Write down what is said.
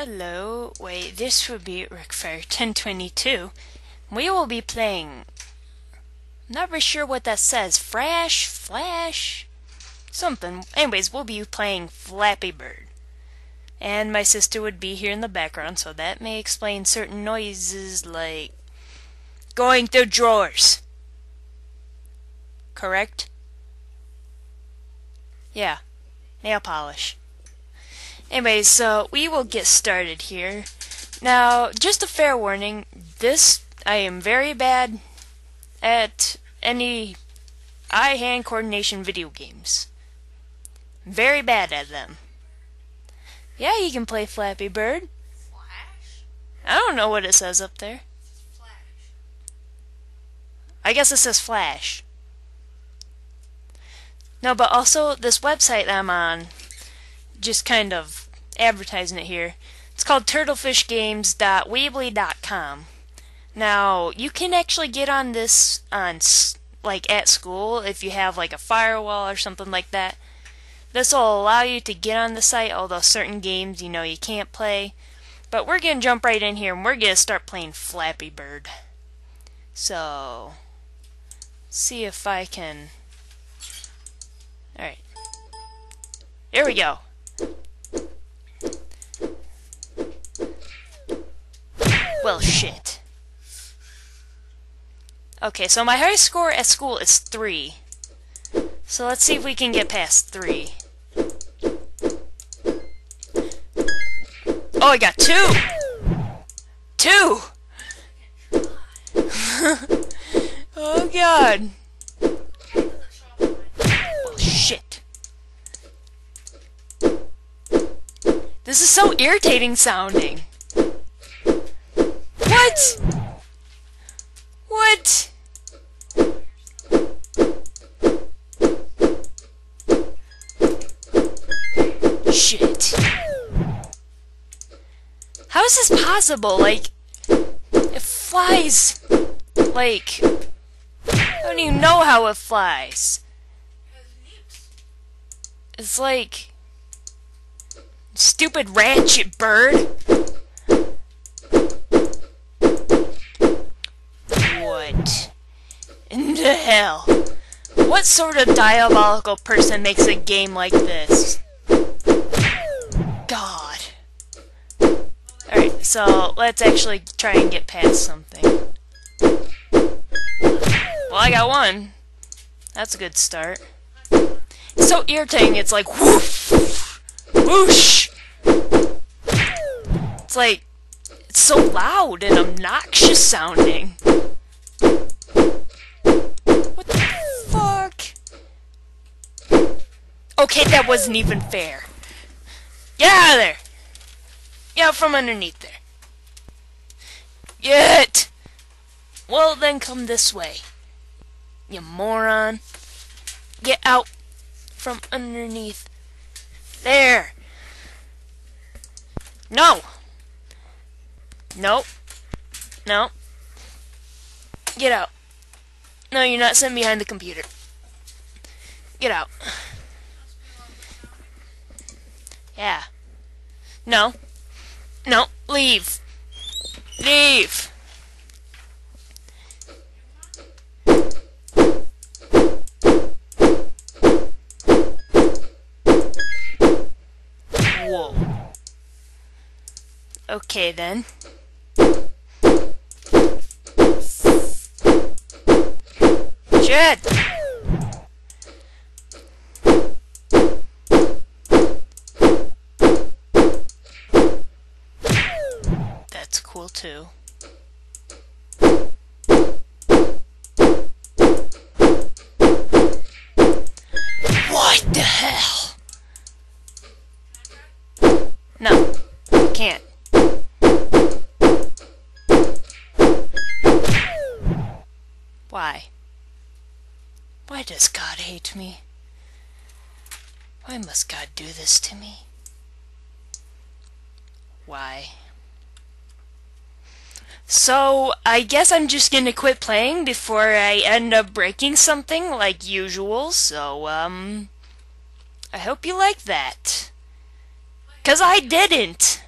Hello, wait, this will be Rockfire 1022. We will be playing. Not very sure what that says. Frash, Flash, something. Anyways, we'll be playing Flappy Bird. And my sister would be here in the background, so that may explain certain noises like going through drawers. Correct? Yeah, nail polish. Anyways, so we will get started here. Now, just a fair warning, this, I am very bad at any eye-hand coordination video games. Very bad at them. Yeah, you can play Flappy Bird. Flash? I don't know what it says up there. Flash. I guess it says Flash. No, but also this website I'm on, just kind of advertising it here. It's called turtlefishgames.weebly.com. Now, you can actually get on this on like at school if you have like a firewall or something like that. This will allow you to get on the site, although certain games, you know, you can't play. But we're going to jump right in here and we're going to start playing Flappy Bird. So, see if I can Alright. Here we go. Well, shit. Okay, so my high score at school is 3. So let's see if we can get past 3. Oh, I got 2! 2! oh god. Shit. This is so irritating sounding. What? What? Shit. How is this possible? Like, it flies. Like, I don't even know how it flies. It's like stupid ratchet bird. What in the hell? What sort of diabolical person makes a game like this? God. Alright, so let's actually try and get past something. Well, I got one. That's a good start. It's so irritating, it's like whoosh, whoosh. It's like, it's so loud and obnoxious sounding. What the fuck? Okay, that wasn't even fair. Get out of there! Get out from underneath there. Get! Well, then come this way. You moron. Get out from underneath. There! No! Nope. No. Get out. No, you're not sitting behind the computer. Get out. Yeah. No. No. Leave. Leave. Whoa. Okay then. Jed! Cool too. What the hell? No, can't. Why? Why does God hate me? Why must God do this to me? Why? So, I guess I'm just gonna quit playing before I end up breaking something like usual, so, um. I hope you like that. Because I didn't.